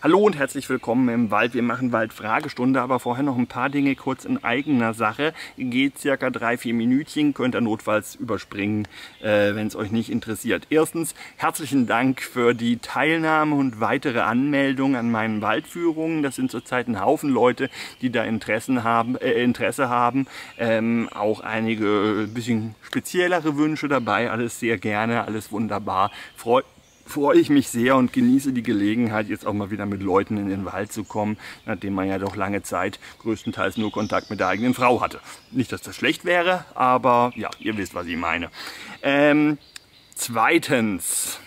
Hallo und herzlich willkommen im Wald. Wir machen Waldfragestunde, aber vorher noch ein paar Dinge kurz in eigener Sache. Geht circa drei, vier Minütchen, könnt ihr notfalls überspringen, äh, wenn es euch nicht interessiert. Erstens, herzlichen Dank für die Teilnahme und weitere Anmeldungen an meinen Waldführungen. Das sind zurzeit ein Haufen Leute, die da Interessen haben, äh, Interesse haben. Ähm, auch einige bisschen speziellere Wünsche dabei. Alles sehr gerne, alles wunderbar. Freut freue ich mich sehr und genieße die Gelegenheit, jetzt auch mal wieder mit Leuten in den Wald zu kommen, nachdem man ja doch lange Zeit größtenteils nur Kontakt mit der eigenen Frau hatte. Nicht, dass das schlecht wäre, aber ja, ihr wisst, was ich meine. Ähm, zweitens,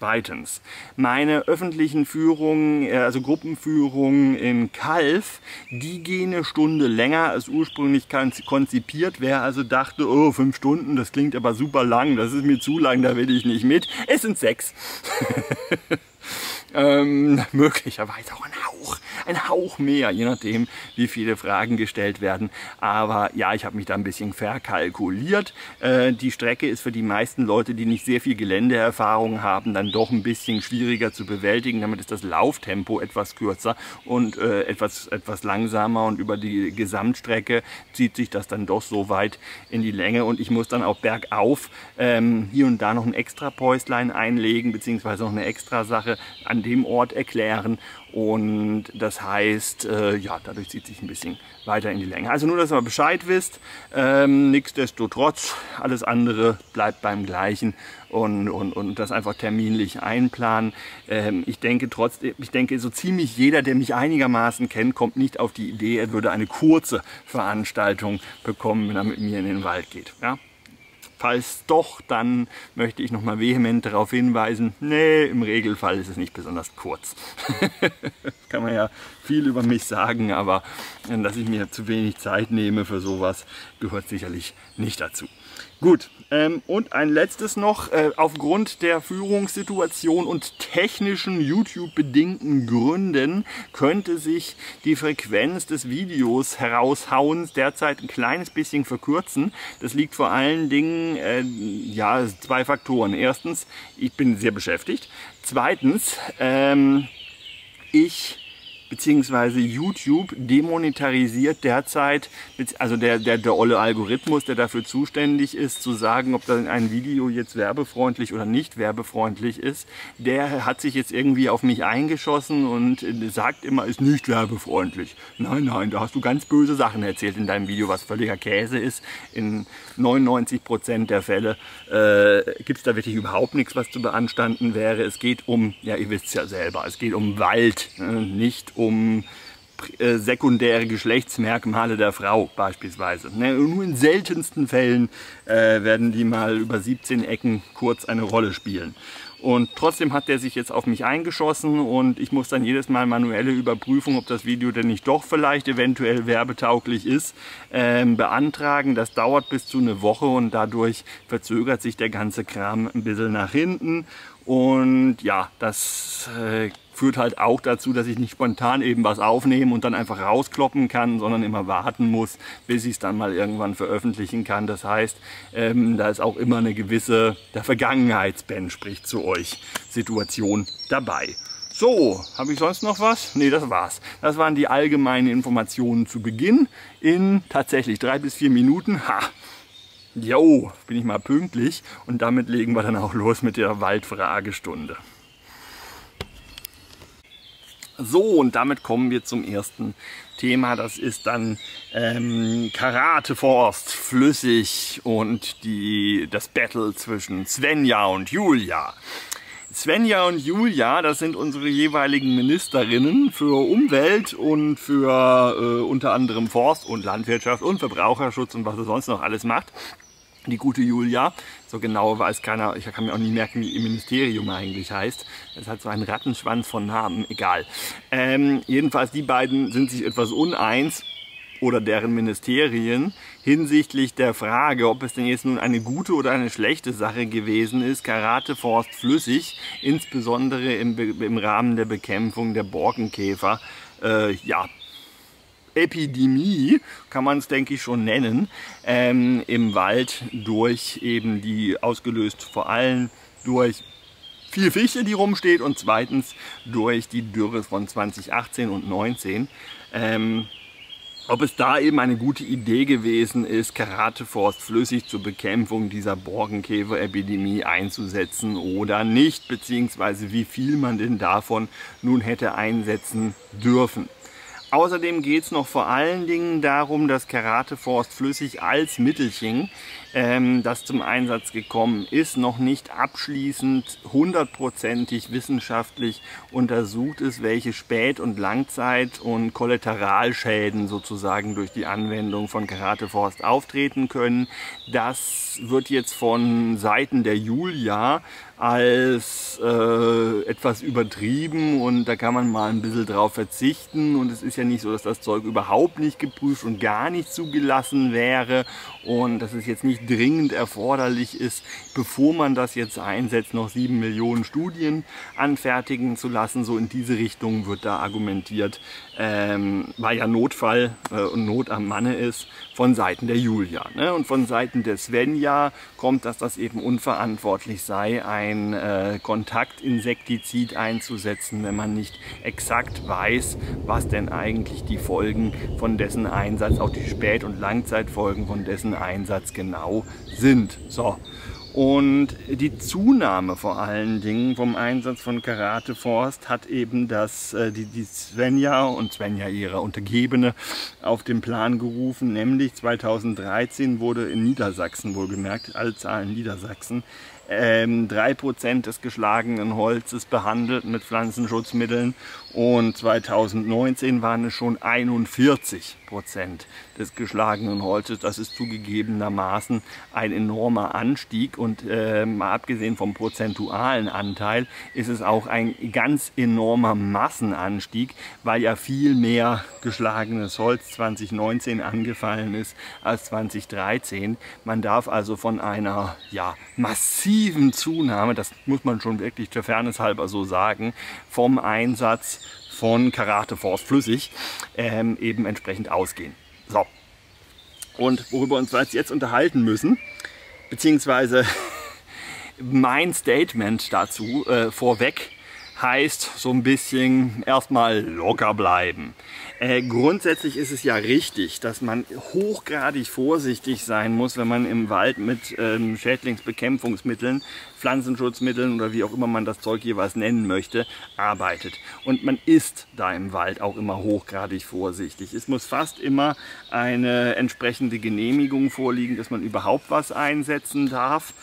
Zweitens, meine öffentlichen Führungen, äh, also Gruppenführungen in Kalf, die gehen eine Stunde länger als ursprünglich konzipiert. Wer also dachte, oh, fünf Stunden, das klingt aber super lang, das ist mir zu lang, da will ich nicht mit. Es sind sechs. ähm, möglicherweise auch ein Hauch, ein Hauch mehr, je nachdem, wie viele Fragen gestellt werden. Aber ja, ich habe mich da ein bisschen verkalkuliert. Äh, die Strecke ist für die meisten Leute, die nicht sehr viel Geländeerfahrung haben, dann doch ein bisschen schwieriger zu bewältigen. Damit ist das Lauftempo etwas kürzer und äh, etwas, etwas langsamer und über die Gesamtstrecke zieht sich das dann doch so weit in die Länge und ich muss dann auch bergauf ähm, hier und da noch ein extra Päuslein einlegen, beziehungsweise noch eine extra Sache an dem Ort erklären. Und das heißt, äh, ja, dadurch zieht sich ein bisschen weiter in die Länge. Also nur, dass ihr Bescheid wisst. Ähm, nichtsdestotrotz, alles andere bleibt beim Gleichen und, und, und das einfach terminlich einplanen. Ähm, ich denke trotzdem, ich denke, so ziemlich jeder, der mich einigermaßen kennt, kommt nicht auf die Idee, er würde eine kurze Veranstaltung bekommen, wenn er mit mir in den Wald geht. Ja? Falls doch, dann möchte ich nochmal vehement darauf hinweisen, nee, im Regelfall ist es nicht besonders kurz. Kann man ja viel über mich sagen, aber dass ich mir zu wenig Zeit nehme für sowas, gehört sicherlich nicht dazu. Gut, ähm, und ein letztes noch, äh, aufgrund der Führungssituation und technischen YouTube-bedingten Gründen könnte sich die Frequenz des Videos heraushauens derzeit ein kleines bisschen verkürzen. Das liegt vor allen Dingen, äh, ja, zwei Faktoren. Erstens, ich bin sehr beschäftigt. Zweitens, ähm, ich beziehungsweise YouTube demonetarisiert derzeit, also der, der, der olle Algorithmus, der dafür zuständig ist, zu sagen, ob dann ein Video jetzt werbefreundlich oder nicht werbefreundlich ist, der hat sich jetzt irgendwie auf mich eingeschossen und sagt immer, ist nicht werbefreundlich. Nein, nein, da hast du ganz böse Sachen erzählt in deinem Video, was völliger Käse ist. In 99 Prozent der Fälle äh, gibt es da wirklich überhaupt nichts, was zu beanstanden wäre. Es geht um, ja, ihr wisst es ja selber, es geht um Wald, ne? nicht um äh, sekundäre Geschlechtsmerkmale der Frau beispielsweise. Ne, nur in seltensten Fällen äh, werden die mal über 17 Ecken kurz eine Rolle spielen. Und trotzdem hat der sich jetzt auf mich eingeschossen und ich muss dann jedes Mal manuelle Überprüfung, ob das Video denn nicht doch vielleicht eventuell werbetauglich ist, ähm, beantragen. Das dauert bis zu eine Woche und dadurch verzögert sich der ganze Kram ein bisschen nach hinten. Und ja, das äh, führt halt auch dazu, dass ich nicht spontan eben was aufnehme und dann einfach rauskloppen kann, sondern immer warten muss, bis ich es dann mal irgendwann veröffentlichen kann. Das heißt, ähm, da ist auch immer eine gewisse, der Vergangenheitsben spricht zu euch, Situation dabei. So, habe ich sonst noch was? Ne, das war's. Das waren die allgemeinen Informationen zu Beginn in tatsächlich drei bis vier Minuten. Ha! Jo, bin ich mal pünktlich und damit legen wir dann auch los mit der Waldfragestunde. So, und damit kommen wir zum ersten Thema. Das ist dann ähm, Karateforst, flüssig und die, das Battle zwischen Svenja und Julia. Svenja und Julia, das sind unsere jeweiligen Ministerinnen für Umwelt und für äh, unter anderem Forst und Landwirtschaft und Verbraucherschutz und was er sonst noch alles macht die gute Julia. So genau weiß keiner, ich kann mir auch nie merken, wie ihr Ministerium eigentlich heißt. Es hat so einen Rattenschwanz von Namen, egal. Ähm, jedenfalls, die beiden sind sich etwas uneins oder deren Ministerien hinsichtlich der Frage, ob es denn jetzt nun eine gute oder eine schlechte Sache gewesen ist, Karateforst flüssig, insbesondere im, im Rahmen der Bekämpfung der Borkenkäfer, äh, ja, Epidemie, kann man es denke ich schon nennen, ähm, im Wald durch eben die ausgelöst vor allem durch viel Fichte, die rumsteht und zweitens durch die Dürre von 2018 und 2019. Ähm, ob es da eben eine gute Idee gewesen ist, Karateforst flüssig zur Bekämpfung dieser Borkenkäferepidemie einzusetzen oder nicht, beziehungsweise wie viel man denn davon nun hätte einsetzen dürfen. Außerdem geht es noch vor allen Dingen darum, dass Karateforst flüssig als Mittelchen ähm, das zum Einsatz gekommen ist, noch nicht abschließend hundertprozentig wissenschaftlich untersucht ist, welche Spät- und Langzeit- und Kollateralschäden sozusagen durch die Anwendung von Karateforst auftreten können. Das wird jetzt von Seiten der Julia als äh, etwas übertrieben und da kann man mal ein bisschen drauf verzichten. Und es ist ja nicht so, dass das Zeug überhaupt nicht geprüft und gar nicht zugelassen wäre. Und dass es jetzt nicht dringend erforderlich ist, bevor man das jetzt einsetzt, noch sieben Millionen Studien anfertigen zu lassen. So in diese Richtung wird da argumentiert, ähm, weil ja Notfall äh, und Not am Manne ist von Seiten der Julia. Ne? Und von Seiten der Svenja kommt, dass das eben unverantwortlich sei, ein äh, Kontaktinsektizid einzusetzen, wenn man nicht exakt weiß, was denn eigentlich die Folgen von dessen Einsatz, auch die Spät- und Langzeitfolgen von dessen Einsatz genau sind. So. Und die Zunahme vor allen Dingen vom Einsatz von Karate Forst hat eben das, äh, die, die Svenja und Svenja ihre Untergebene auf den Plan gerufen, nämlich 2013 wurde in Niedersachsen wohlgemerkt, Allzahlen Niedersachsen, ähm, 3% des geschlagenen Holzes behandelt mit Pflanzenschutzmitteln. Und 2019 waren es schon 41 Prozent des geschlagenen Holzes. Das ist zugegebenermaßen ein enormer Anstieg und äh, mal abgesehen vom prozentualen Anteil ist es auch ein ganz enormer Massenanstieg, weil ja viel mehr geschlagenes Holz 2019 angefallen ist als 2013. Man darf also von einer ja, massiven Zunahme, das muss man schon wirklich der Fairness halber so sagen, vom Einsatz von Karate Force flüssig ähm, eben entsprechend ausgehen. So. Und worüber wir uns jetzt unterhalten müssen, beziehungsweise mein Statement dazu äh, vorweg, heißt so ein bisschen erstmal locker bleiben. Äh, grundsätzlich ist es ja richtig, dass man hochgradig vorsichtig sein muss, wenn man im Wald mit ähm, Schädlingsbekämpfungsmitteln, Pflanzenschutzmitteln oder wie auch immer man das Zeug jeweils nennen möchte, arbeitet. Und man ist da im Wald auch immer hochgradig vorsichtig. Es muss fast immer eine entsprechende Genehmigung vorliegen, dass man überhaupt was einsetzen darf.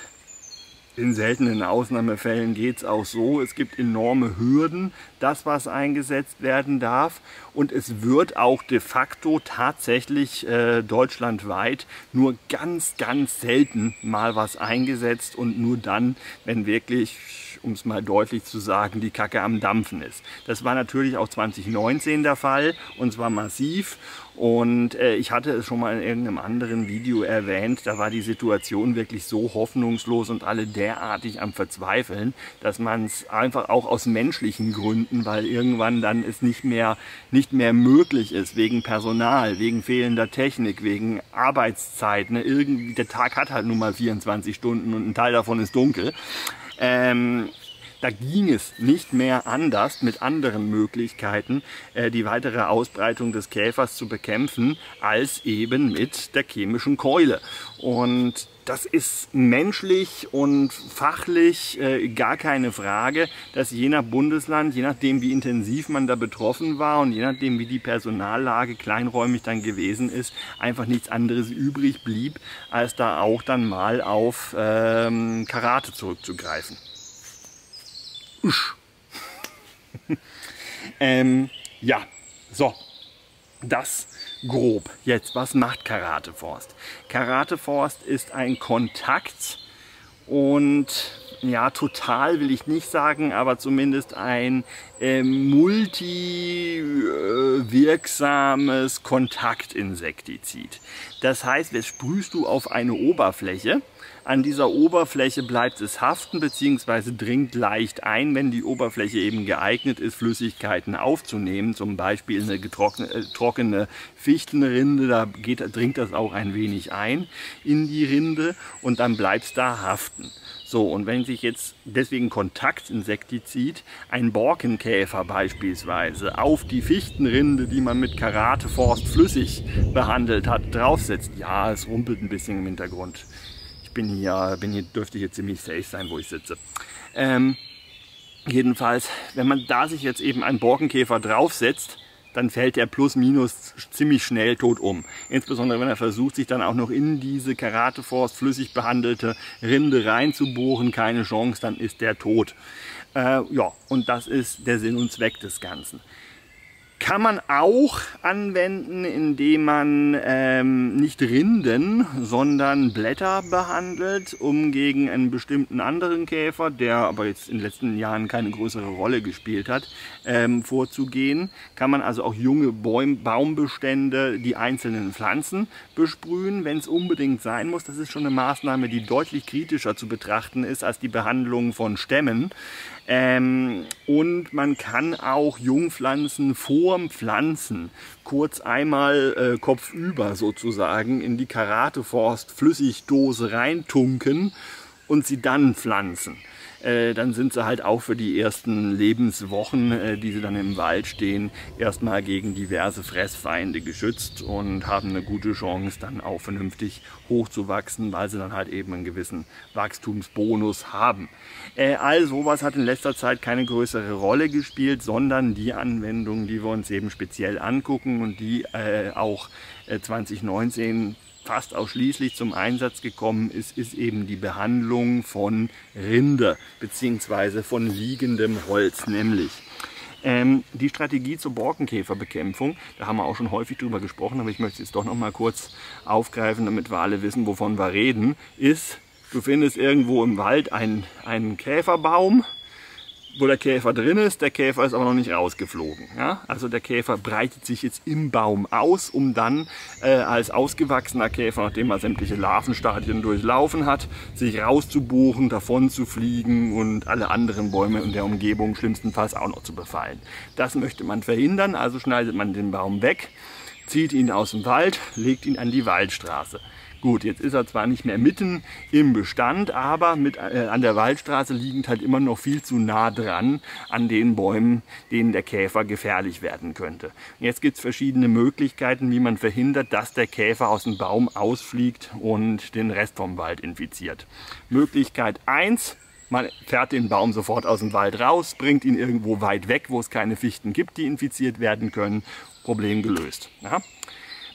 In seltenen Ausnahmefällen geht es auch so, es gibt enorme Hürden, das was eingesetzt werden darf. Und es wird auch de facto tatsächlich äh, deutschlandweit nur ganz, ganz selten mal was eingesetzt und nur dann, wenn wirklich um es mal deutlich zu sagen, die Kacke am Dampfen ist. Das war natürlich auch 2019 der Fall und zwar massiv. Und äh, ich hatte es schon mal in irgendeinem anderen Video erwähnt, da war die Situation wirklich so hoffnungslos und alle derartig am Verzweifeln, dass man es einfach auch aus menschlichen Gründen, weil irgendwann dann es nicht mehr, nicht mehr möglich ist, wegen Personal, wegen fehlender Technik, wegen Arbeitszeit. Ne? Irgendwie, der Tag hat halt nun mal 24 Stunden und ein Teil davon ist dunkel. Ähm, da ging es nicht mehr anders mit anderen Möglichkeiten, äh, die weitere Ausbreitung des Käfers zu bekämpfen, als eben mit der chemischen Keule. Und das ist menschlich und fachlich äh, gar keine Frage, dass je nach Bundesland, je nachdem wie intensiv man da betroffen war und je nachdem wie die Personallage kleinräumig dann gewesen ist, einfach nichts anderes übrig blieb, als da auch dann mal auf ähm, Karate zurückzugreifen. Usch. ähm, ja, so. Das grob. Jetzt, was macht Karateforst? Karateforst ist ein Kontakt und ja, total will ich nicht sagen, aber zumindest ein äh, multiwirksames Kontaktinsektizid. Das heißt, jetzt sprühst du auf eine Oberfläche. An dieser Oberfläche bleibt es haften bzw. dringt leicht ein, wenn die Oberfläche eben geeignet ist, Flüssigkeiten aufzunehmen. Zum Beispiel eine trockene äh, Fichtenrinde, da geht, dringt das auch ein wenig ein in die Rinde und dann bleibt es da haften. So, und wenn sich jetzt deswegen Kontaktinsektizid ein Borkenkäfer beispielsweise auf die Fichtenrinde, die man mit Karateforst flüssig behandelt hat, draufsetzt, ja, es rumpelt ein bisschen im Hintergrund. Bin hier, bin hier dürfte hier ziemlich safe sein, wo ich sitze. Ähm, jedenfalls, wenn man da sich jetzt eben ein Borkenkäfer draufsetzt, dann fällt er plus minus ziemlich schnell tot um. Insbesondere wenn er versucht, sich dann auch noch in diese Karateforst flüssig behandelte Rinde reinzubohren, keine Chance, dann ist der tot. Äh, ja, und das ist der Sinn und Zweck des Ganzen. Kann man auch anwenden, indem man ähm, nicht Rinden, sondern Blätter behandelt, um gegen einen bestimmten anderen Käfer, der aber jetzt in den letzten Jahren keine größere Rolle gespielt hat, ähm, vorzugehen. Kann man also auch junge Bäum Baumbestände, die einzelnen Pflanzen besprühen, wenn es unbedingt sein muss. Das ist schon eine Maßnahme, die deutlich kritischer zu betrachten ist als die Behandlung von Stämmen. Ähm, und man kann auch Jungpflanzen vorm Pflanzen kurz einmal äh, kopfüber sozusagen in die Karateforst Flüssigdose reintunken und sie dann pflanzen. Äh, dann sind sie halt auch für die ersten Lebenswochen, äh, die sie dann im Wald stehen, erstmal gegen diverse Fressfeinde geschützt und haben eine gute Chance, dann auch vernünftig hochzuwachsen, weil sie dann halt eben einen gewissen Wachstumsbonus haben. Äh, all sowas hat in letzter Zeit keine größere Rolle gespielt, sondern die Anwendungen, die wir uns eben speziell angucken und die auch 2019 fast ausschließlich zum Einsatz gekommen ist, ist eben die Behandlung von Rinde bzw. von liegendem Holz, nämlich ähm, die Strategie zur Borkenkäferbekämpfung, da haben wir auch schon häufig drüber gesprochen, aber ich möchte es doch noch mal kurz aufgreifen, damit wir alle wissen, wovon wir reden, ist, du findest irgendwo im Wald einen, einen Käferbaum, wo der Käfer drin ist. Der Käfer ist aber noch nicht rausgeflogen. Ja? Also der Käfer breitet sich jetzt im Baum aus, um dann äh, als ausgewachsener Käfer, nachdem er sämtliche Larvenstadien durchlaufen hat, sich rauszubuchen, davon zu fliegen und alle anderen Bäume in der Umgebung schlimmstenfalls auch noch zu befallen. Das möchte man verhindern, also schneidet man den Baum weg, zieht ihn aus dem Wald, legt ihn an die Waldstraße. Gut, jetzt ist er zwar nicht mehr mitten im Bestand, aber mit, äh, an der Waldstraße liegend halt immer noch viel zu nah dran an den Bäumen, denen der Käfer gefährlich werden könnte. Jetzt gibt es verschiedene Möglichkeiten, wie man verhindert, dass der Käfer aus dem Baum ausfliegt und den Rest vom Wald infiziert. Möglichkeit 1, man fährt den Baum sofort aus dem Wald raus, bringt ihn irgendwo weit weg, wo es keine Fichten gibt, die infiziert werden können. Problem gelöst. Ja?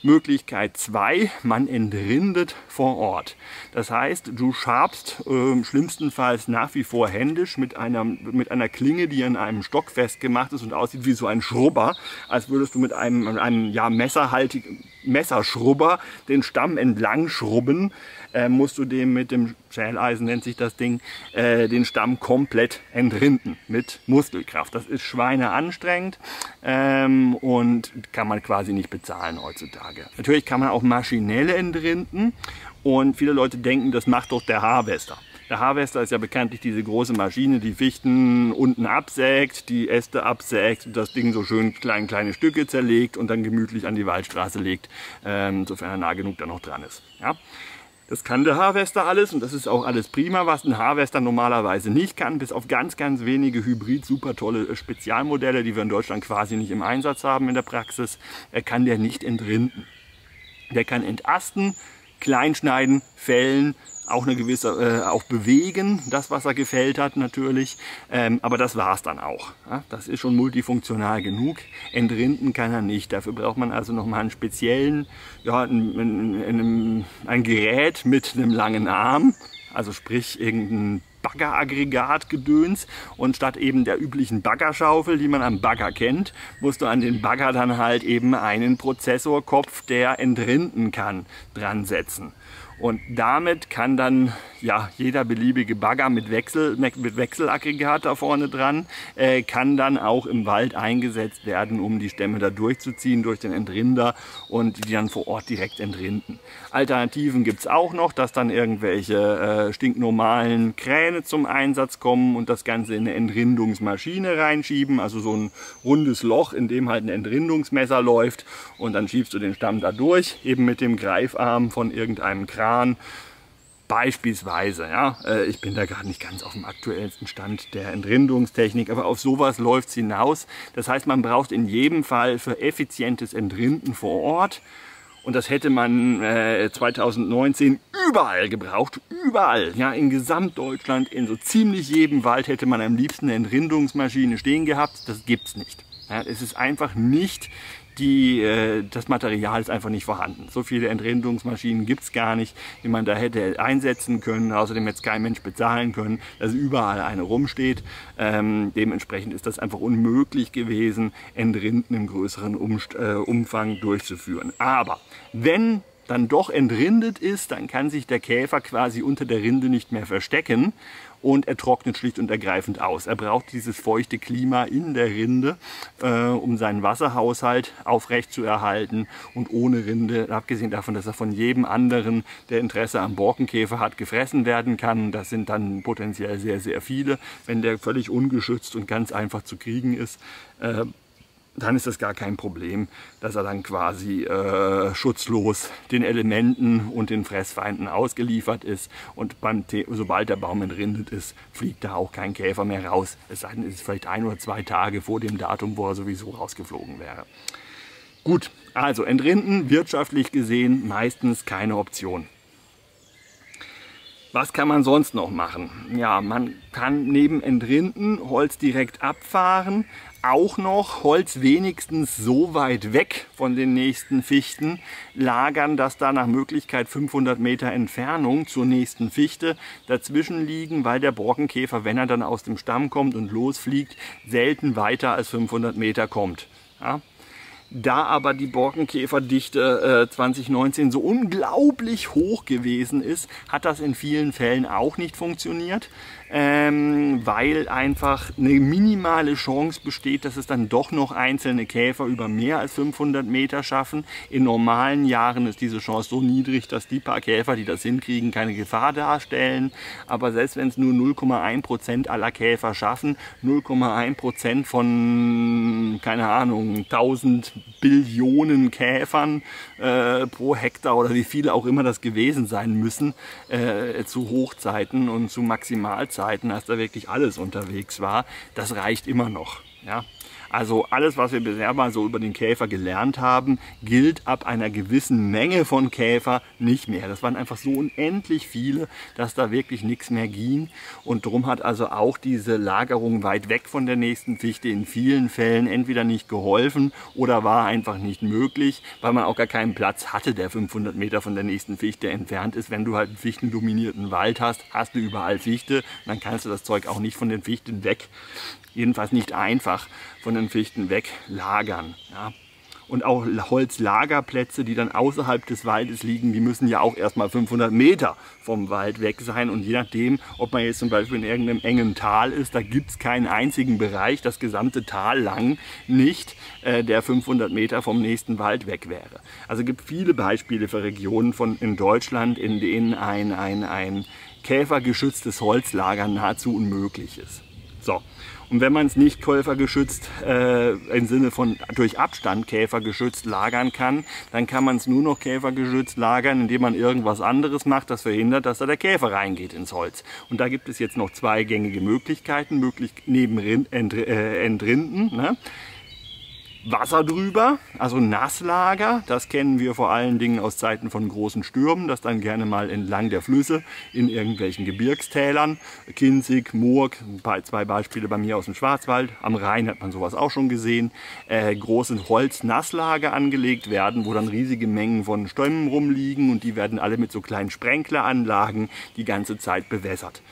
Möglichkeit 2, man entrindet vor Ort. Das heißt, du schabst äh, schlimmstenfalls nach wie vor händisch mit einer, mit einer Klinge, die an einem Stock festgemacht ist und aussieht wie so ein Schrubber, als würdest du mit einem, einem ja, messerhaltigen Messerschrubber den Stamm entlang schrubben, äh, musst du dem mit dem Schäleisen, nennt sich das Ding, äh, den Stamm komplett entrinden mit Muskelkraft. Das ist schweineanstrengend ähm, und kann man quasi nicht bezahlen heutzutage. Natürlich kann man auch maschinell entrinden und viele Leute denken, das macht doch der Harvester. Der Harvester ist ja bekanntlich diese große Maschine, die Fichten unten absägt, die Äste absägt und das Ding so schön klein, kleine Stücke zerlegt und dann gemütlich an die Waldstraße legt, ähm, sofern er nah genug da noch dran ist. Ja? Das kann der Harvester alles und das ist auch alles prima, was ein Harvester normalerweise nicht kann, bis auf ganz, ganz wenige Hybrid, super tolle äh, Spezialmodelle, die wir in Deutschland quasi nicht im Einsatz haben in der Praxis, er kann der nicht entrinden. Der kann entasten, kleinschneiden, fällen, auch eine gewisse, äh, auch bewegen, das was er gefällt hat natürlich, ähm, aber das war's dann auch. Ja? Das ist schon multifunktional genug. Entrinden kann er nicht. Dafür braucht man also nochmal einen speziellen, ja, ein, ein, ein, ein Gerät mit einem langen Arm, also sprich irgendein Baggeraggregat-Gedöns und statt eben der üblichen Baggerschaufel, die man am Bagger kennt, musst du an den Bagger dann halt eben einen Prozessorkopf, der entrinden kann, dran setzen. Und damit kann dann ja, jeder beliebige Bagger mit, Wechsel, mit Wechselaggregat da vorne dran, äh, kann dann auch im Wald eingesetzt werden, um die Stämme da durchzuziehen durch den Entrinder und die dann vor Ort direkt entrinden. Alternativen gibt es auch noch, dass dann irgendwelche äh, stinknormalen Kräne zum Einsatz kommen und das Ganze in eine Entrindungsmaschine reinschieben, also so ein rundes Loch, in dem halt ein Entrindungsmesser läuft. Und dann schiebst du den Stamm da durch, eben mit dem Greifarm von irgendeinem Kran Beispielsweise, ja, äh, ich bin da gerade nicht ganz auf dem aktuellsten Stand der Entrindungstechnik, aber auf sowas läuft es hinaus. Das heißt, man braucht in jedem Fall für effizientes Entrinden vor Ort und das hätte man äh, 2019 überall gebraucht, überall, ja, in Gesamtdeutschland, in so ziemlich jedem Wald hätte man am liebsten eine Entrindungsmaschine stehen gehabt. Das gibt's nicht. Ja, es ist einfach nicht die, äh, das Material ist einfach nicht vorhanden. So viele Entrindungsmaschinen gibt es gar nicht, die man da hätte einsetzen können. Außerdem hätte kein Mensch bezahlen können, dass überall eine rumsteht. Ähm, dementsprechend ist das einfach unmöglich gewesen, Entrinden im größeren Umst äh, Umfang durchzuführen. Aber wenn dann doch entrindet ist, dann kann sich der Käfer quasi unter der Rinde nicht mehr verstecken und er trocknet schlicht und ergreifend aus. Er braucht dieses feuchte Klima in der Rinde, äh, um seinen Wasserhaushalt aufrecht zu erhalten und ohne Rinde, abgesehen davon, dass er von jedem anderen, der Interesse am Borkenkäfer hat, gefressen werden kann. Das sind dann potenziell sehr, sehr viele. Wenn der völlig ungeschützt und ganz einfach zu kriegen ist, äh, dann ist das gar kein Problem, dass er dann quasi äh, schutzlos den Elementen und den Fressfeinden ausgeliefert ist. Und sobald der Baum entrindet ist, fliegt da auch kein Käfer mehr raus. Es sei denn, es ist vielleicht ein oder zwei Tage vor dem Datum, wo er sowieso rausgeflogen wäre. Gut, also entrinden wirtschaftlich gesehen meistens keine Option. Was kann man sonst noch machen? Ja, man kann neben Entrinden Holz direkt abfahren, auch noch Holz wenigstens so weit weg von den nächsten Fichten lagern, dass da nach Möglichkeit 500 Meter Entfernung zur nächsten Fichte dazwischen liegen, weil der Borkenkäfer, wenn er dann aus dem Stamm kommt und losfliegt, selten weiter als 500 Meter kommt. Ja? Da aber die Borkenkäferdichte äh, 2019 so unglaublich hoch gewesen ist, hat das in vielen Fällen auch nicht funktioniert ähm, weil einfach eine minimale Chance besteht, dass es dann doch noch einzelne Käfer über mehr als 500 Meter schaffen. In normalen Jahren ist diese Chance so niedrig, dass die paar Käfer, die das hinkriegen, keine Gefahr darstellen. Aber selbst wenn es nur 0,1 Prozent aller Käfer schaffen, 0,1 Prozent von, keine Ahnung, 1000 Billionen Käfern äh, pro Hektar oder wie viele auch immer das gewesen sein müssen, äh, zu Hochzeiten und zu Maximalzeiten Zeiten, als da wirklich alles unterwegs war, das reicht immer noch. Ja? Also alles, was wir bisher mal so über den Käfer gelernt haben, gilt ab einer gewissen Menge von Käfer nicht mehr. Das waren einfach so unendlich viele, dass da wirklich nichts mehr ging. Und darum hat also auch diese Lagerung weit weg von der nächsten Fichte in vielen Fällen entweder nicht geholfen oder war einfach nicht möglich, weil man auch gar keinen Platz hatte, der 500 Meter von der nächsten Fichte entfernt ist. Wenn du halt einen fichtendominierten Wald hast, hast du überall Fichte, dann kannst du das Zeug auch nicht von den Fichten weg jedenfalls nicht einfach von den Fichten weglagern. Ja. Und auch Holzlagerplätze, die dann außerhalb des Waldes liegen, die müssen ja auch erstmal 500 Meter vom Wald weg sein. Und je nachdem, ob man jetzt zum Beispiel in irgendeinem engen Tal ist, da gibt es keinen einzigen Bereich, das gesamte Tal lang nicht, äh, der 500 Meter vom nächsten Wald weg wäre. Also es gibt viele Beispiele für Regionen von, in Deutschland, in denen ein, ein, ein käfergeschütztes Holzlager nahezu unmöglich ist. So, und wenn man es nicht käufergeschützt äh, im Sinne von durch Abstand käfergeschützt lagern kann, dann kann man es nur noch käfergeschützt lagern, indem man irgendwas anderes macht, das verhindert, dass da der Käfer reingeht ins Holz. Und da gibt es jetzt noch zwei gängige Möglichkeiten, möglich neben Rind, Ent, äh, Entrinden. Ne? Wasser drüber, also Nasslager. Das kennen wir vor allen Dingen aus Zeiten von großen Stürmen, das dann gerne mal entlang der Flüsse in irgendwelchen Gebirgstälern, Kinzig, Murg, zwei Beispiele bei mir aus dem Schwarzwald, am Rhein hat man sowas auch schon gesehen, äh, große Holznasslager angelegt werden, wo dann riesige Mengen von Stämmen rumliegen und die werden alle mit so kleinen Sprenkleranlagen die ganze Zeit bewässert.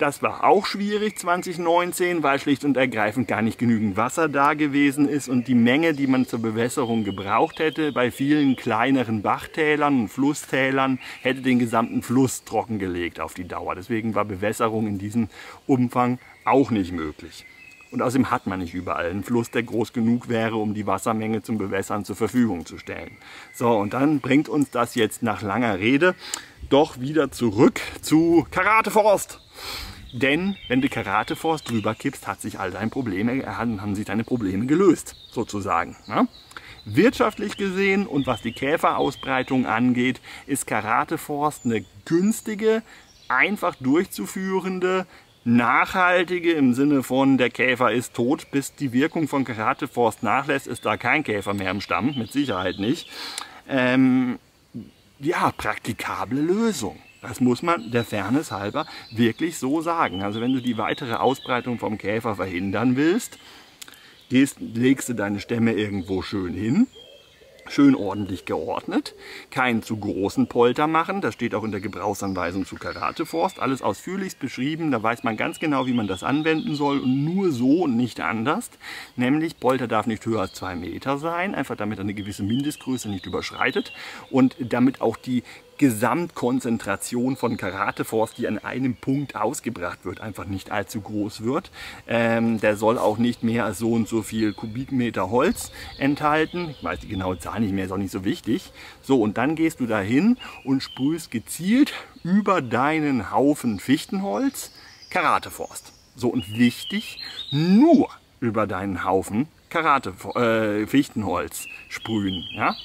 Das war auch schwierig 2019, weil schlicht und ergreifend gar nicht genügend Wasser da gewesen ist und die Menge, die man zur Bewässerung gebraucht hätte, bei vielen kleineren Bachtälern und Flusstälern, hätte den gesamten Fluss trockengelegt auf die Dauer. Deswegen war Bewässerung in diesem Umfang auch nicht möglich. Und außerdem hat man nicht überall einen Fluss, der groß genug wäre, um die Wassermenge zum Bewässern zur Verfügung zu stellen. So, und dann bringt uns das jetzt nach langer Rede doch wieder zurück zu Karateforst. Denn wenn du Karateforst drüber kippst, hat sich all deine Probleme, haben sich deine Probleme gelöst, sozusagen. Ne? Wirtschaftlich gesehen und was die Käferausbreitung angeht, ist Karateforst eine günstige, einfach durchzuführende, nachhaltige im Sinne von der Käfer ist tot, bis die Wirkung von Karateforst nachlässt, ist da kein Käfer mehr im Stamm, mit Sicherheit nicht. Ähm, ja, praktikable Lösung. Das muss man der Fairness halber wirklich so sagen. Also wenn du die weitere Ausbreitung vom Käfer verhindern willst, gehst, legst du deine Stämme irgendwo schön hin, schön ordentlich geordnet, keinen zu großen Polter machen, das steht auch in der Gebrauchsanweisung zu Karateforst, alles ausführlichst beschrieben, da weiß man ganz genau, wie man das anwenden soll und nur so und nicht anders, nämlich Polter darf nicht höher als zwei Meter sein, einfach damit er eine gewisse Mindestgröße nicht überschreitet und damit auch die Gesamtkonzentration von Karateforce, die an einem Punkt ausgebracht wird, einfach nicht allzu groß wird. Ähm, der soll auch nicht mehr als so und so viel Kubikmeter Holz enthalten. Ich weiß die genaue Zahl nicht mehr, ist auch nicht so wichtig. So, und dann gehst du dahin und sprühst gezielt über deinen Haufen Fichtenholz Karateforst. So, und wichtig, nur über deinen Haufen Karate, äh, Fichtenholz sprühen. Ja?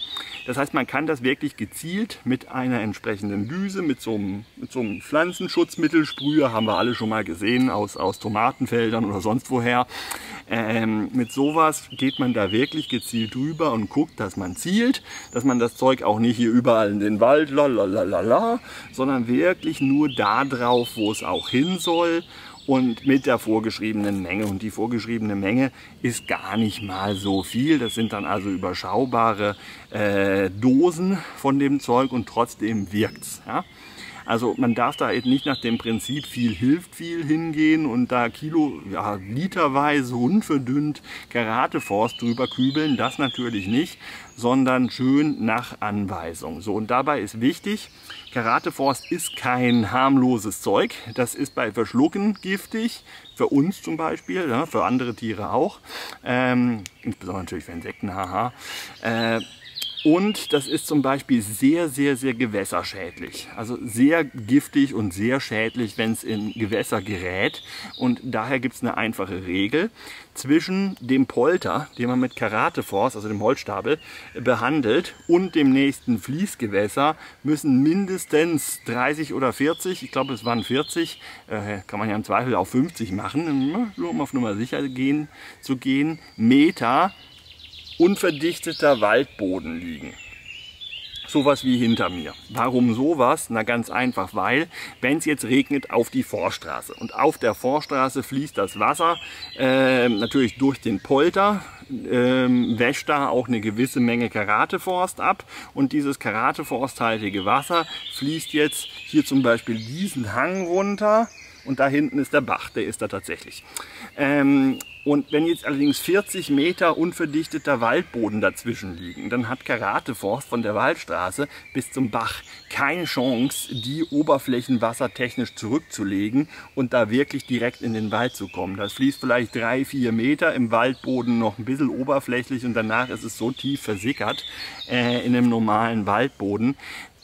Das heißt, man kann das wirklich gezielt mit einer entsprechenden Düse, mit so einem, mit so einem Pflanzenschutzmittelsprüher, haben wir alle schon mal gesehen, aus, aus Tomatenfeldern oder sonst woher. Ähm, mit sowas geht man da wirklich gezielt drüber und guckt, dass man zielt, dass man das Zeug auch nicht hier überall in den Wald, lalalala, sondern wirklich nur da drauf, wo es auch hin soll und mit der vorgeschriebenen Menge. Und die vorgeschriebene Menge ist gar nicht mal so viel. Das sind dann also überschaubare äh, Dosen von dem Zeug und trotzdem wirkt's. Ja? Also man darf da eben nicht nach dem Prinzip viel hilft viel hingehen und da Kilo, ja, literweise unverdünnt Karateforst drüber kübeln, das natürlich nicht, sondern schön nach Anweisung. So und dabei ist wichtig, Karateforst ist kein harmloses Zeug. Das ist bei Verschlucken giftig, für uns zum Beispiel, ja, für andere Tiere auch, ähm, insbesondere natürlich für Insekten, haha. Äh, und das ist zum Beispiel sehr, sehr, sehr gewässerschädlich. Also sehr giftig und sehr schädlich, wenn es in Gewässer gerät. Und daher gibt es eine einfache Regel. Zwischen dem Polter, den man mit Karateforce, also dem Holzstapel, behandelt, und dem nächsten Fließgewässer müssen mindestens 30 oder 40, ich glaube es waren 40, äh, kann man ja im Zweifel auch 50 machen, um auf Nummer sicher gehen, zu gehen, Meter unverdichteter Waldboden liegen. Sowas wie hinter mir. Warum sowas? Na ganz einfach, weil wenn es jetzt regnet auf die Vorstraße und auf der Vorstraße fließt das Wasser äh, natürlich durch den Polter, äh, wäscht da auch eine gewisse Menge Karateforst ab und dieses karateforsthaltige Wasser fließt jetzt hier zum Beispiel diesen Hang runter und da hinten ist der Bach, der ist da tatsächlich. Ähm, und wenn jetzt allerdings 40 Meter unverdichteter Waldboden dazwischen liegen, dann hat Karateforst von der Waldstraße bis zum Bach keine Chance, die Oberflächen wassertechnisch zurückzulegen und da wirklich direkt in den Wald zu kommen. Das fließt vielleicht drei, vier Meter im Waldboden noch ein bisschen oberflächlich und danach ist es so tief versickert äh, in einem normalen Waldboden,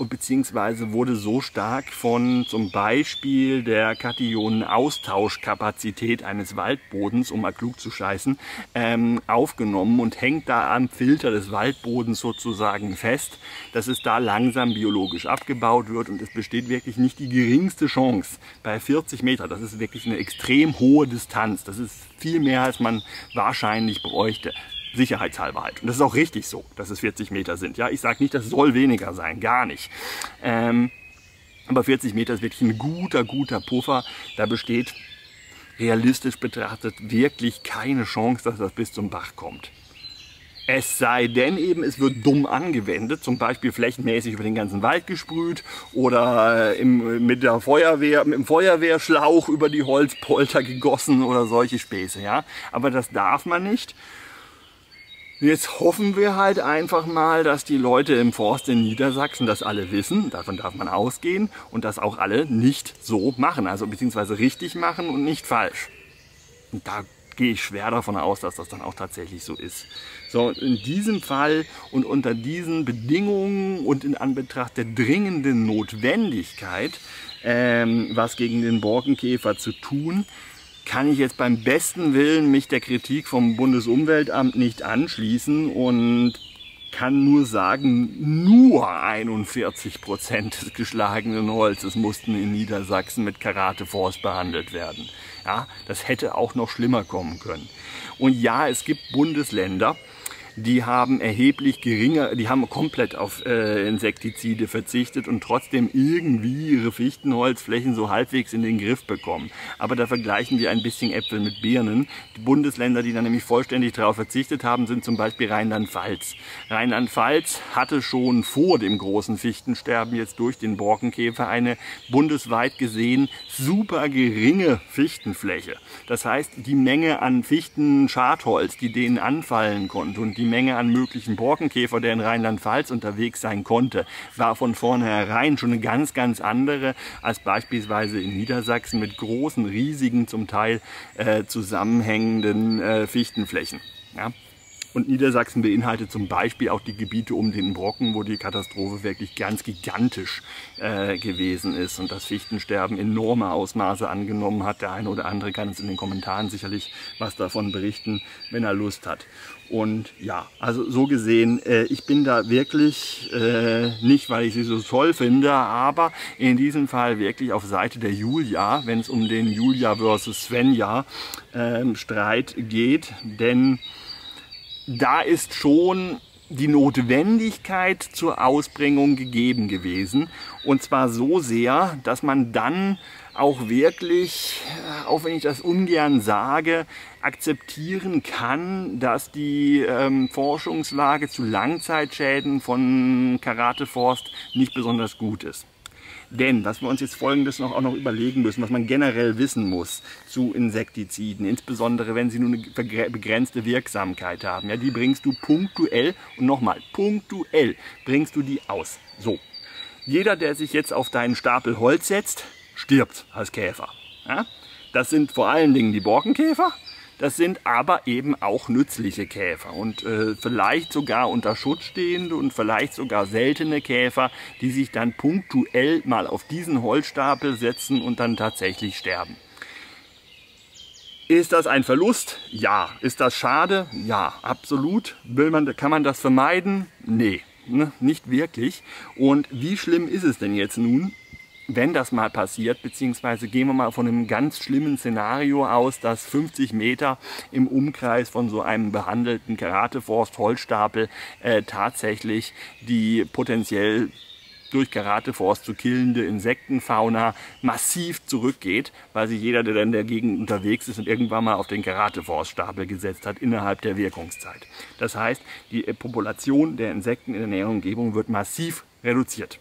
beziehungsweise wurde so stark von zum Beispiel der Kationen-Austauschkapazität eines Waldbodens, um mal klug zu scheißen, ähm, aufgenommen und hängt da am Filter des Waldbodens sozusagen fest, dass es da langsam biologisch abgebaut wird und es besteht wirklich nicht die geringste Chance bei 40 Meter. Das ist wirklich eine extrem hohe Distanz. Das ist viel mehr, als man wahrscheinlich bräuchte sicherheitshalber halt. Und das ist auch richtig so, dass es 40 Meter sind. Ja, ich sage nicht, das soll weniger sein, gar nicht. Ähm, aber 40 Meter ist wirklich ein guter, guter Puffer. Da besteht realistisch betrachtet wirklich keine Chance, dass das bis zum Bach kommt. Es sei denn eben, es wird dumm angewendet, zum Beispiel flächenmäßig über den ganzen Wald gesprüht oder im, mit der Feuerwehr, mit dem Feuerwehrschlauch über die Holzpolter gegossen oder solche Späße. Ja? Aber das darf man nicht. Jetzt hoffen wir halt einfach mal, dass die Leute im Forst in Niedersachsen das alle wissen, davon darf man ausgehen, und das auch alle nicht so machen, also beziehungsweise richtig machen und nicht falsch. Und da gehe ich schwer davon aus, dass das dann auch tatsächlich so ist. So, in diesem Fall und unter diesen Bedingungen und in Anbetracht der dringenden Notwendigkeit ähm, was gegen den Borkenkäfer zu tun, kann ich jetzt beim besten Willen mich der Kritik vom Bundesumweltamt nicht anschließen und kann nur sagen, nur 41 Prozent des geschlagenen Holzes mussten in Niedersachsen mit Karateforst behandelt werden. Ja, das hätte auch noch schlimmer kommen können. Und ja, es gibt Bundesländer, die haben erheblich geringer, die haben komplett auf äh, Insektizide verzichtet und trotzdem irgendwie ihre Fichtenholzflächen so halbwegs in den Griff bekommen. Aber da vergleichen wir ein bisschen Äpfel mit Birnen. Die Bundesländer, die da nämlich vollständig darauf verzichtet haben, sind zum Beispiel Rheinland-Pfalz. Rheinland-Pfalz hatte schon vor dem großen Fichtensterben jetzt durch den Borkenkäfer eine bundesweit gesehen super geringe Fichtenfläche. Das heißt, die Menge an Fichten-Schadholz, die denen anfallen konnte und die Menge an möglichen Borkenkäfer, der in Rheinland-Pfalz unterwegs sein konnte, war von vornherein schon eine ganz, ganz andere als beispielsweise in Niedersachsen mit großen, riesigen, zum Teil äh, zusammenhängenden äh, Fichtenflächen. Ja? Und Niedersachsen beinhaltet zum Beispiel auch die Gebiete um den Brocken, wo die Katastrophe wirklich ganz gigantisch äh, gewesen ist und das Fichtensterben enorme Ausmaße angenommen hat. Der eine oder andere kann uns in den Kommentaren sicherlich was davon berichten, wenn er Lust hat. Und ja, also so gesehen, äh, ich bin da wirklich, äh, nicht weil ich sie so toll finde, aber in diesem Fall wirklich auf Seite der Julia, wenn es um den Julia versus Svenja äh, Streit geht. Denn da ist schon die Notwendigkeit zur Ausbringung gegeben gewesen. Und zwar so sehr, dass man dann auch wirklich, auch wenn ich das ungern sage, akzeptieren kann, dass die ähm, Forschungslage zu Langzeitschäden von Karateforst nicht besonders gut ist. Denn, was wir uns jetzt folgendes noch, auch noch überlegen müssen, was man generell wissen muss zu Insektiziden, insbesondere wenn sie nur eine begrenzte Wirksamkeit haben, ja, die bringst du punktuell und nochmal, punktuell bringst du die aus. So, jeder, der sich jetzt auf deinen Stapel Holz setzt, stirbt als Käfer. Ja? Das sind vor allen Dingen die Borkenkäfer, das sind aber eben auch nützliche Käfer und äh, vielleicht sogar unter Schutz stehende und vielleicht sogar seltene Käfer, die sich dann punktuell mal auf diesen Holzstapel setzen und dann tatsächlich sterben. Ist das ein Verlust? Ja. Ist das schade? Ja, absolut. Will man, kann man das vermeiden? Nee, ne, nicht wirklich. Und wie schlimm ist es denn jetzt nun? Wenn das mal passiert, beziehungsweise gehen wir mal von einem ganz schlimmen Szenario aus, dass 50 Meter im Umkreis von so einem behandelten Karateforst-Holzstapel äh, tatsächlich die potenziell durch Karateforst zu killende Insektenfauna massiv zurückgeht, weil sich jeder, der dann Gegend unterwegs ist und irgendwann mal auf den Karateforststapel gesetzt hat, innerhalb der Wirkungszeit. Das heißt, die Population der Insekten in der näheren Umgebung wird massiv reduziert.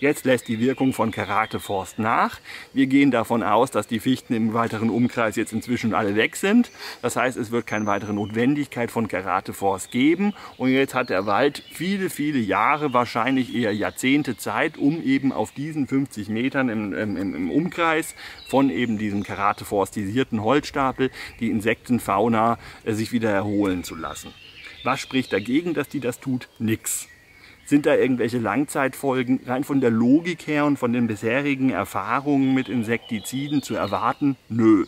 Jetzt lässt die Wirkung von Karateforst nach. Wir gehen davon aus, dass die Fichten im weiteren Umkreis jetzt inzwischen alle weg sind. Das heißt, es wird keine weitere Notwendigkeit von Karateforst geben. Und jetzt hat der Wald viele, viele Jahre, wahrscheinlich eher Jahrzehnte Zeit, um eben auf diesen 50 Metern im, im, im Umkreis von eben diesem karateforstisierten Holzstapel die Insektenfauna äh, sich wieder erholen zu lassen. Was spricht dagegen, dass die das tut? Nix. Sind da irgendwelche Langzeitfolgen rein von der Logik her und von den bisherigen Erfahrungen mit Insektiziden zu erwarten? Nö.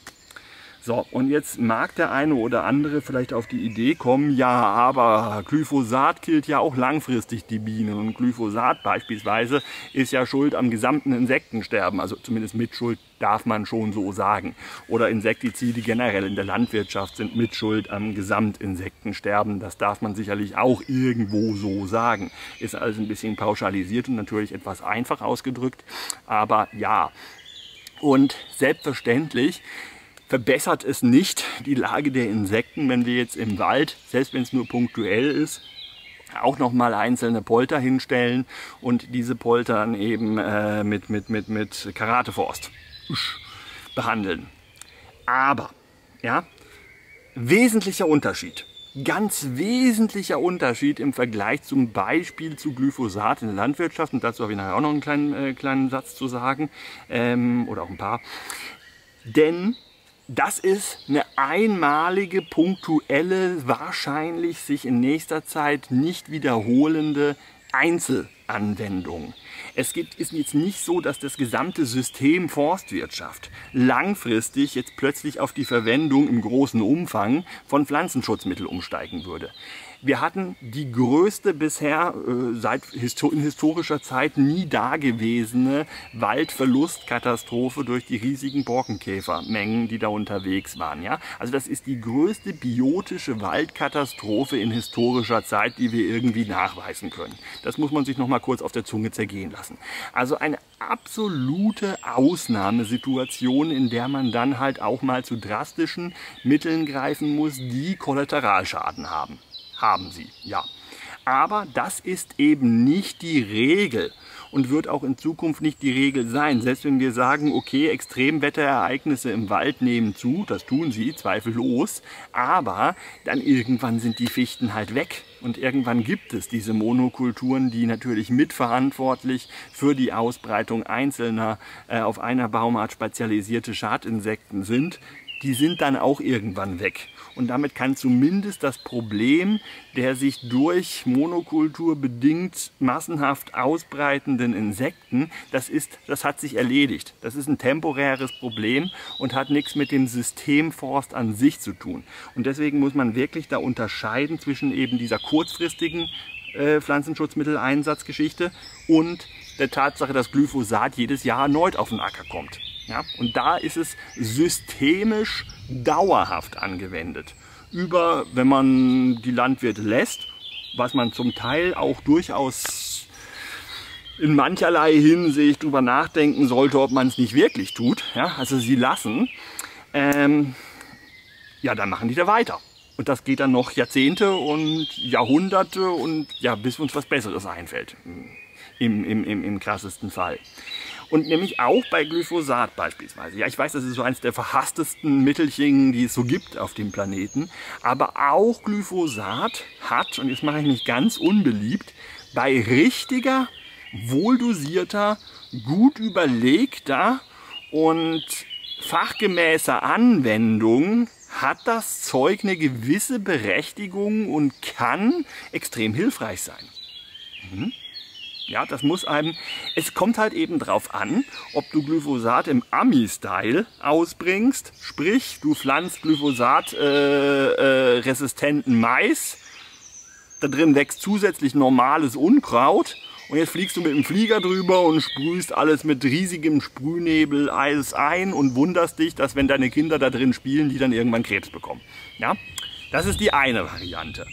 So, und jetzt mag der eine oder andere vielleicht auf die Idee kommen, ja, aber Glyphosat killt ja auch langfristig die Bienen und Glyphosat beispielsweise ist ja schuld am gesamten Insektensterben, also zumindest Mitschuld darf man schon so sagen. Oder Insektizide generell in der Landwirtschaft sind Mitschuld am Gesamtinsektensterben, das darf man sicherlich auch irgendwo so sagen. Ist alles ein bisschen pauschalisiert und natürlich etwas einfach ausgedrückt, aber ja. Und selbstverständlich verbessert es nicht die Lage der Insekten, wenn wir jetzt im Wald, selbst wenn es nur punktuell ist, auch noch mal einzelne Polter hinstellen und diese Polter dann eben äh, mit, mit, mit, mit Karateforst behandeln. Aber, ja, wesentlicher Unterschied, ganz wesentlicher Unterschied im Vergleich zum Beispiel zu Glyphosat in der Landwirtschaft, und dazu habe ich nachher auch noch einen kleinen, äh, kleinen Satz zu sagen, ähm, oder auch ein paar. Denn das ist eine einmalige, punktuelle, wahrscheinlich sich in nächster Zeit nicht wiederholende Einzel Anwendungen. Es gibt, ist jetzt nicht so, dass das gesamte System Forstwirtschaft langfristig jetzt plötzlich auf die Verwendung im großen Umfang von Pflanzenschutzmitteln umsteigen würde. Wir hatten die größte bisher äh, seit in historischer Zeit nie dagewesene Waldverlustkatastrophe durch die riesigen Borkenkäfermengen, die da unterwegs waren. Ja? Also das ist die größte biotische Waldkatastrophe in historischer Zeit, die wir irgendwie nachweisen können. Das muss man sich noch mal kurz auf der Zunge zergehen lassen. Also eine absolute Ausnahmesituation, in der man dann halt auch mal zu drastischen Mitteln greifen muss, die Kollateralschaden haben. Haben sie, ja. Aber das ist eben nicht die Regel und wird auch in Zukunft nicht die Regel sein. Selbst wenn wir sagen, okay, Extremwetterereignisse im Wald nehmen zu, das tun sie, zweifellos, aber dann irgendwann sind die Fichten halt weg. Und irgendwann gibt es diese Monokulturen, die natürlich mitverantwortlich für die Ausbreitung einzelner äh, auf einer Baumart spezialisierte Schadinsekten sind. Die sind dann auch irgendwann weg und damit kann zumindest das Problem der sich durch Monokultur bedingt massenhaft ausbreitenden Insekten, das, ist, das hat sich erledigt. Das ist ein temporäres Problem und hat nichts mit dem Systemforst an sich zu tun. Und deswegen muss man wirklich da unterscheiden zwischen eben dieser kurzfristigen äh, Pflanzenschutzmitteleinsatzgeschichte und der Tatsache, dass Glyphosat jedes Jahr erneut auf den Acker kommt. Ja? Und da ist es systemisch dauerhaft angewendet. Über, wenn man die Landwirte lässt, was man zum Teil auch durchaus in mancherlei Hinsicht drüber nachdenken sollte, ob man es nicht wirklich tut. Ja? Also sie lassen, ähm, ja, dann machen die da weiter. Und das geht dann noch Jahrzehnte und Jahrhunderte und ja, bis uns was Besseres einfällt. Im, im, im, im krassesten Fall. Und nämlich auch bei Glyphosat beispielsweise. Ja, ich weiß, das ist so eines der verhasstesten Mittelchen, die es so gibt auf dem Planeten. Aber auch Glyphosat hat, und jetzt mache ich mich ganz unbeliebt, bei richtiger, wohldosierter, gut überlegter und fachgemäßer Anwendung hat das Zeug eine gewisse Berechtigung und kann extrem hilfreich sein. Mhm. Ja, das muss einem, es kommt halt eben drauf an, ob du Glyphosat im Ami-Style ausbringst, sprich, du pflanzt Glyphosat-resistenten äh, äh, Mais, da drin wächst zusätzlich normales Unkraut und jetzt fliegst du mit dem Flieger drüber und sprühst alles mit riesigem Sprühnebel alles ein und wunderst dich, dass wenn deine Kinder da drin spielen, die dann irgendwann Krebs bekommen. Ja, das ist die eine Variante.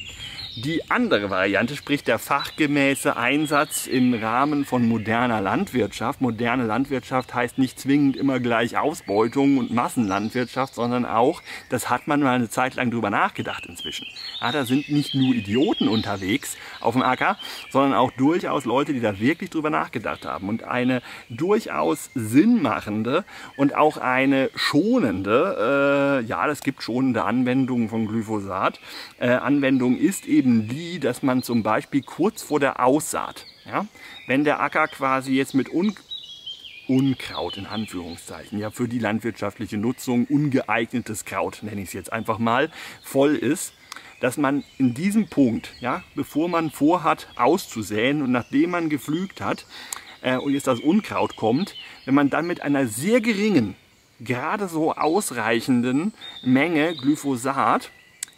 Die andere Variante, sprich der fachgemäße Einsatz im Rahmen von moderner Landwirtschaft. Moderne Landwirtschaft heißt nicht zwingend immer gleich Ausbeutung und Massenlandwirtschaft, sondern auch, das hat man mal eine Zeit lang drüber nachgedacht inzwischen. Ja, da sind nicht nur Idioten unterwegs auf dem Acker, sondern auch durchaus Leute, die da wirklich drüber nachgedacht haben. Und eine durchaus sinnmachende und auch eine schonende, äh, ja, es gibt schonende Anwendungen von Glyphosat, äh, Anwendung ist eben eben die, dass man zum Beispiel kurz vor der Aussaat, ja, wenn der Acker quasi jetzt mit Un Unkraut in Anführungszeichen, ja für die landwirtschaftliche Nutzung ungeeignetes Kraut, nenne ich es jetzt einfach mal, voll ist, dass man in diesem Punkt, ja, bevor man vorhat auszusäen und nachdem man gepflügt hat äh, und jetzt das Unkraut kommt, wenn man dann mit einer sehr geringen, gerade so ausreichenden Menge Glyphosat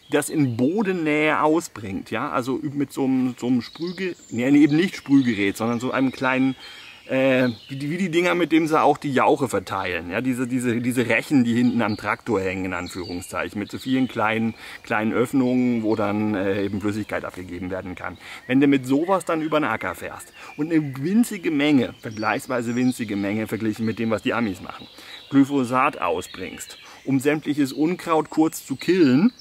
das in Bodennähe ausbringt. Ja? Also mit so einem, so einem Sprühgerät, nee, eben nicht Sprühgerät, sondern so einem kleinen, äh, wie, die, Dinger, mit dem sie auch die Jauche verteilen. Ja? Diese, diese, diese Rechen, die hinten am Traktor hängen, in Anführungszeichen, mit so vielen kleinen, kleinen Öffnungen, wo dann äh, eben Flüssigkeit abgegeben werden kann. Wenn du mit sowas dann über den Acker fährst und eine winzige Menge, vergleichsweise winzige Menge verglichen mit dem, was die Amis machen, Glyphosat ausbringst, um sämtliches Unkraut kurz zu killen,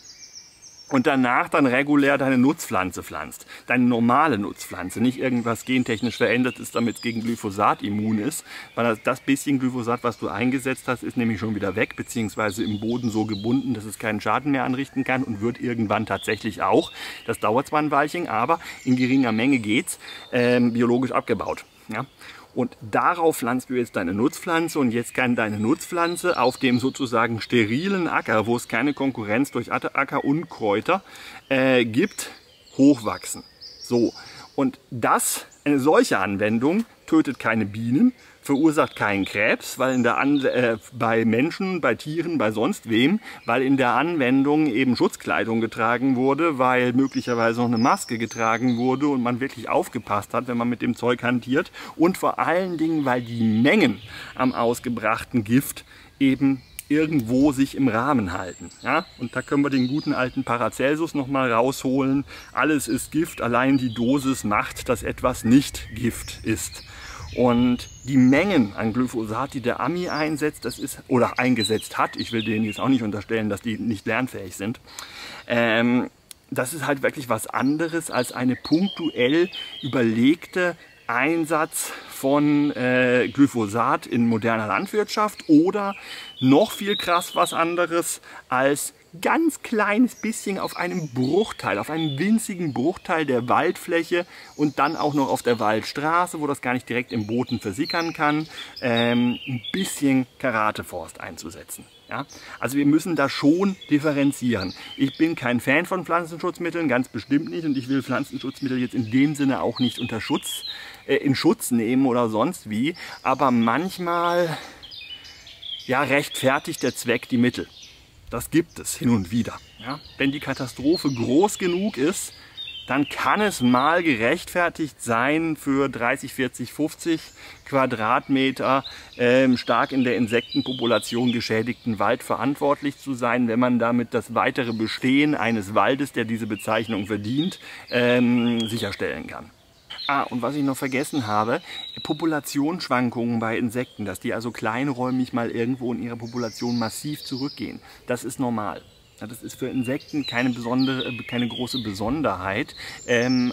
und danach dann regulär deine Nutzpflanze pflanzt. Deine normale Nutzpflanze, nicht irgendwas gentechnisch verändert ist, damit es gegen Glyphosat immun ist. Weil das bisschen Glyphosat, was du eingesetzt hast, ist nämlich schon wieder weg, beziehungsweise im Boden so gebunden, dass es keinen Schaden mehr anrichten kann und wird irgendwann tatsächlich auch, das dauert zwar ein Weilchen, aber in geringer Menge geht's, ähm, biologisch abgebaut. Ja? Und darauf pflanzt du jetzt deine Nutzpflanze und jetzt kann deine Nutzpflanze auf dem sozusagen sterilen Acker, wo es keine Konkurrenz durch Acker und Kräuter äh, gibt, hochwachsen. So. Und das, eine solche Anwendung, tötet keine Bienen, verursacht keinen Krebs, weil in der An äh, bei Menschen, bei Tieren, bei sonst wem, weil in der Anwendung eben Schutzkleidung getragen wurde, weil möglicherweise noch eine Maske getragen wurde und man wirklich aufgepasst hat, wenn man mit dem Zeug hantiert und vor allen Dingen, weil die Mengen am ausgebrachten Gift eben irgendwo sich im Rahmen halten. Ja? Und da können wir den guten alten Paracelsus nochmal rausholen. Alles ist Gift, allein die Dosis macht, dass etwas nicht Gift ist. Und die Mengen an Glyphosat, die der Ami einsetzt, das ist oder eingesetzt hat, ich will denen jetzt auch nicht unterstellen, dass die nicht lernfähig sind, ähm, das ist halt wirklich was anderes als eine punktuell überlegte Einsatz von äh, Glyphosat in moderner Landwirtschaft oder noch viel krass was anderes als ganz kleines bisschen auf einem Bruchteil, auf einem winzigen Bruchteil der Waldfläche und dann auch noch auf der Waldstraße, wo das gar nicht direkt im Boden versickern kann, ähm, ein bisschen Karateforst einzusetzen. Ja? Also wir müssen da schon differenzieren. Ich bin kein Fan von Pflanzenschutzmitteln, ganz bestimmt nicht und ich will Pflanzenschutzmittel jetzt in dem Sinne auch nicht unter Schutz, äh, in Schutz nehmen oder sonst wie, aber manchmal ja, rechtfertigt der Zweck die Mittel. Das gibt es hin und wieder. Ja? Wenn die Katastrophe groß genug ist, dann kann es mal gerechtfertigt sein, für 30, 40, 50 Quadratmeter ähm, stark in der Insektenpopulation geschädigten Wald verantwortlich zu sein, wenn man damit das weitere Bestehen eines Waldes, der diese Bezeichnung verdient, ähm, sicherstellen kann. Ah, und was ich noch vergessen habe, Populationsschwankungen bei Insekten, dass die also kleinräumig mal irgendwo in ihrer Population massiv zurückgehen. Das ist normal. Das ist für Insekten keine, besondere, keine große Besonderheit. Ähm,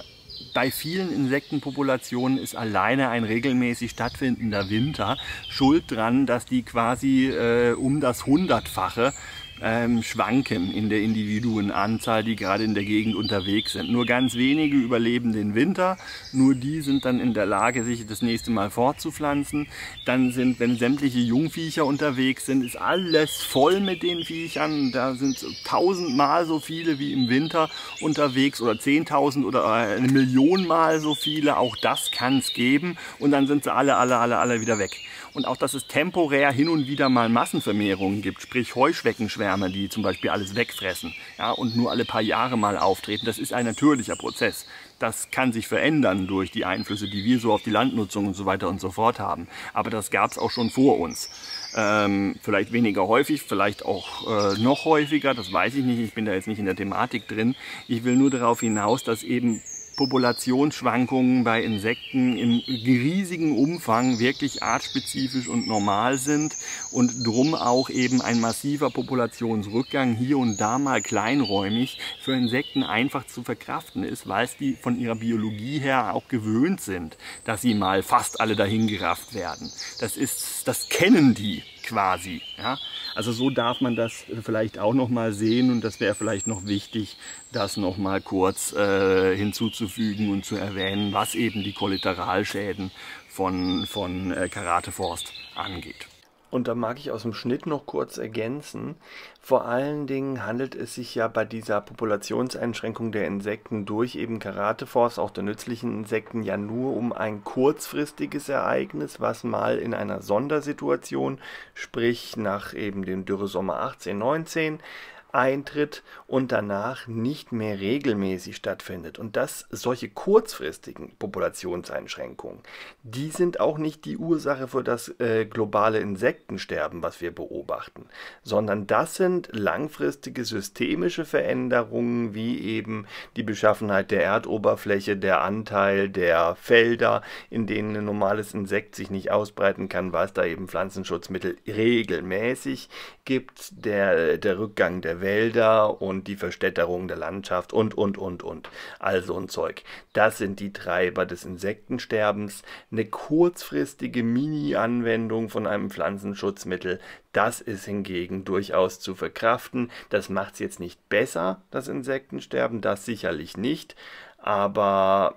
bei vielen Insektenpopulationen ist alleine ein regelmäßig stattfindender Winter schuld dran, dass die quasi äh, um das Hundertfache ähm, schwanken in der Individuenanzahl, die gerade in der Gegend unterwegs sind. Nur ganz wenige überleben den Winter, nur die sind dann in der Lage, sich das nächste Mal fortzupflanzen. Dann sind, wenn sämtliche Jungviecher unterwegs sind, ist alles voll mit den Viechern. Da sind tausendmal so viele wie im Winter unterwegs oder zehntausend oder eine Million Mal so viele. Auch das kann es geben und dann sind sie alle, alle, alle, alle wieder weg und auch, dass es temporär hin und wieder mal Massenvermehrungen gibt, sprich Heuschreckenschwärme, die zum Beispiel alles wegfressen ja, und nur alle paar Jahre mal auftreten. Das ist ein natürlicher Prozess. Das kann sich verändern durch die Einflüsse, die wir so auf die Landnutzung und so weiter und so fort haben. Aber das gab es auch schon vor uns. Ähm, vielleicht weniger häufig, vielleicht auch äh, noch häufiger, das weiß ich nicht, ich bin da jetzt nicht in der Thematik drin. Ich will nur darauf hinaus, dass eben Populationsschwankungen bei Insekten im riesigen Umfang wirklich artspezifisch und normal sind und drum auch eben ein massiver Populationsrückgang hier und da mal kleinräumig für Insekten einfach zu verkraften ist, weil es die von ihrer Biologie her auch gewöhnt sind, dass sie mal fast alle dahin gerafft werden. Das ist, das kennen die quasi. Ja? Also so darf man das vielleicht auch noch mal sehen und das wäre vielleicht noch wichtig, das noch mal kurz äh, hinzuzufügen und zu erwähnen, was eben die Kollateralschäden von, von äh, Karateforst angeht. Und da mag ich aus dem Schnitt noch kurz ergänzen. Vor allen Dingen handelt es sich ja bei dieser Populationseinschränkung der Insekten durch eben Karateforce, auch der nützlichen Insekten, ja nur um ein kurzfristiges Ereignis, was mal in einer Sondersituation, sprich nach eben dem Dürresommer 18, 19, eintritt und danach nicht mehr regelmäßig stattfindet. Und dass solche kurzfristigen Populationseinschränkungen, die sind auch nicht die Ursache für das äh, globale Insektensterben, was wir beobachten, sondern das sind langfristige systemische Veränderungen, wie eben die Beschaffenheit der Erdoberfläche, der Anteil der Felder, in denen ein normales Insekt sich nicht ausbreiten kann, weil es da eben Pflanzenschutzmittel regelmäßig gibt, der, der Rückgang der Wälder und die Verstädterung der Landschaft und, und, und, und. Also ein Zeug. Das sind die Treiber des Insektensterbens. Eine kurzfristige Mini-Anwendung von einem Pflanzenschutzmittel, das ist hingegen durchaus zu verkraften. Das macht es jetzt nicht besser, das Insektensterben, das sicherlich nicht. Aber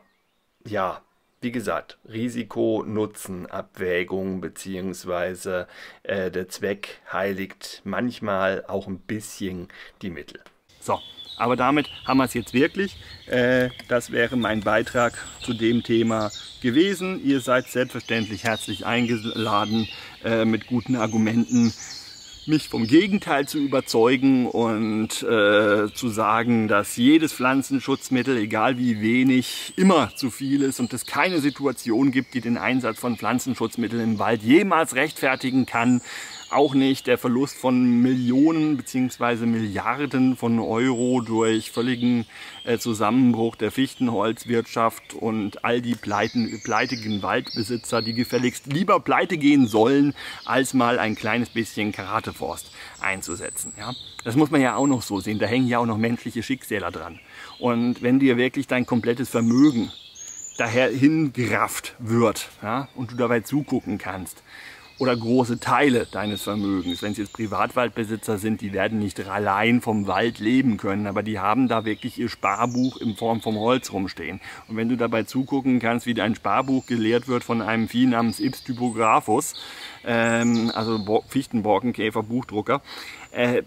ja, wie gesagt, Risiko-Nutzen-Abwägung beziehungsweise äh, der Zweck heiligt manchmal auch ein bisschen die Mittel. So, Aber damit haben wir es jetzt wirklich. Äh, das wäre mein Beitrag zu dem Thema gewesen. Ihr seid selbstverständlich herzlich eingeladen, äh, mit guten Argumenten mich vom Gegenteil zu überzeugen und äh, zu sagen, dass jedes Pflanzenschutzmittel, egal wie wenig, immer zu viel ist und es keine Situation gibt, die den Einsatz von Pflanzenschutzmitteln im Wald jemals rechtfertigen kann, auch nicht der Verlust von Millionen bzw. Milliarden von Euro durch völligen äh, Zusammenbruch der Fichtenholzwirtschaft und all die pleiten, pleitigen Waldbesitzer, die gefälligst lieber pleite gehen sollen, als mal ein kleines bisschen Karateforst einzusetzen. Ja? Das muss man ja auch noch so sehen. Da hängen ja auch noch menschliche Schicksale dran. Und wenn dir wirklich dein komplettes Vermögen daher hingerafft wird ja, und du dabei zugucken kannst, oder große Teile deines Vermögens. Wenn es jetzt Privatwaldbesitzer sind, die werden nicht allein vom Wald leben können, aber die haben da wirklich ihr Sparbuch in Form vom Holz rumstehen. Und wenn du dabei zugucken kannst, wie dein Sparbuch geleert wird von einem Vieh namens Ips typographus, ähm, also Fichtenborkenkäfer, Buchdrucker, äh,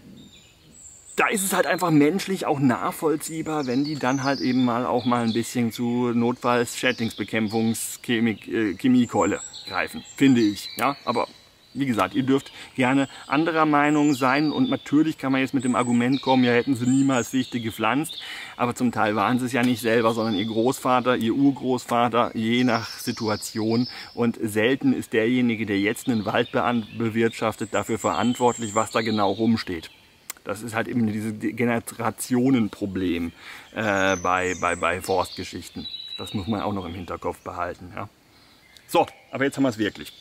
da ist es halt einfach menschlich auch nachvollziehbar, wenn die dann halt eben mal auch mal ein bisschen zu Notfalls Greifen, finde ich. Ja, aber wie gesagt, ihr dürft gerne anderer Meinung sein und natürlich kann man jetzt mit dem Argument kommen, ja hätten sie niemals Fichte gepflanzt, aber zum Teil waren sie es ja nicht selber, sondern ihr Großvater, ihr Urgroßvater, je nach Situation und selten ist derjenige, der jetzt einen Wald bewirtschaftet, dafür verantwortlich, was da genau rumsteht. Das ist halt eben dieses Generationenproblem äh, bei, bei, bei Forstgeschichten. Das muss man auch noch im Hinterkopf behalten. Ja. So, aber jetzt haben wir es wirklich.